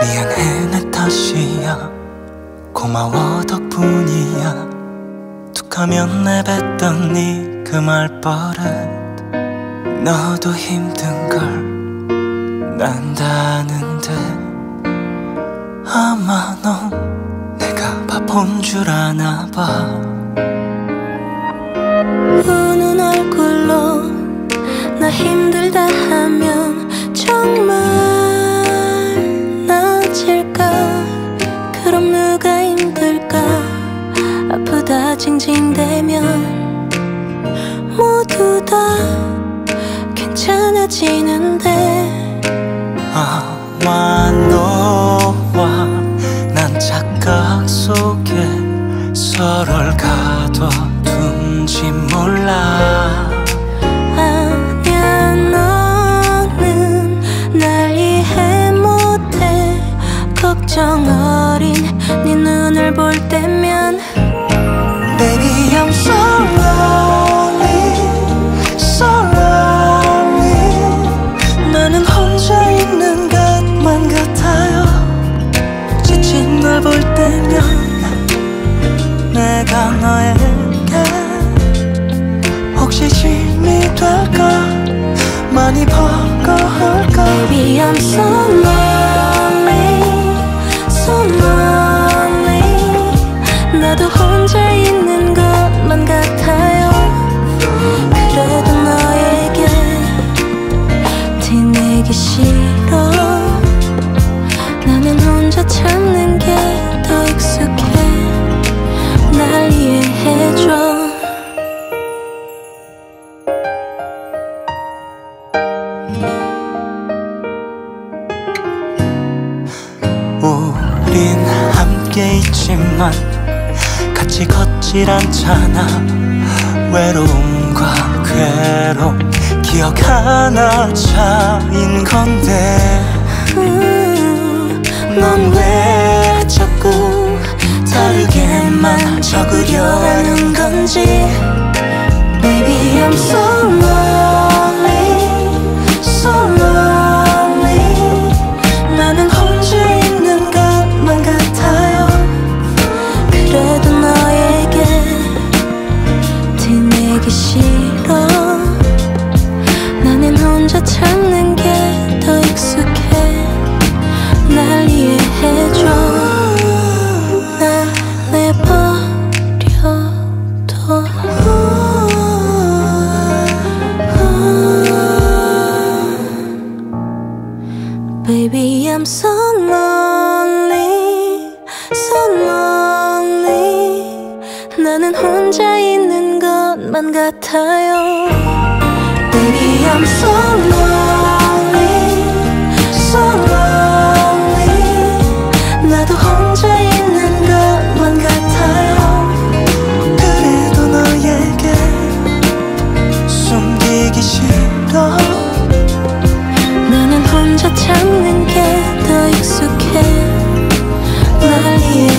미안해 내 탓이야. 고마워 덕분이야. 툭하면 내뱉던 네 그 말버릇. 너도 힘든 걸 난다는데. 아마 넌 내가 바본 줄 아나 봐. 우는 얼굴로 나 힘들다 하면 다 징징대면 모두 다 괜찮아지는데. 아마 너와 난 착각 속에 서로를 가둬둔지 몰라. 아니야 너는 날 이해 못해. 걱정 어린 네 눈을 볼 때면 내가 너에게 혹시 짐이 될까? 많이 버거울까? Baby I'm so 참는 게 더 익숙해. 날 이해해줘. 우린 함께 있지만 같이 걷질 않잖아. 외로움과 괴로움 기억 하나 차인 건데. 음, 넌 왜 자꾸 다르게만 적으려 하는 건지 혼자 있는 것만 같아요. Baby I'm so lonely So lonely. 나도 혼자 있는 것만 같아요. 그래도 너에게 숨기기 싫어. 나는 혼자 참는 게 더 익숙해. 날 이해